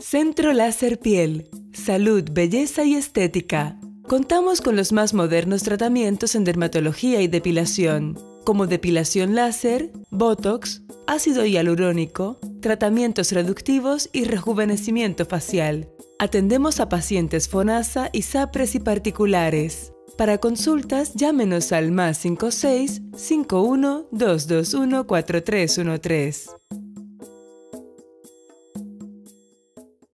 Centro Láser Piel. Salud, belleza y estética. Contamos con los más modernos tratamientos en dermatología y depilación, como depilación láser, botox, ácido hialurónico, tratamientos reductivos y rejuvenecimiento facial. Atendemos a pacientes FONASA y SAPRES y particulares. Para consultas, llámenos al más 56 51 221 4313.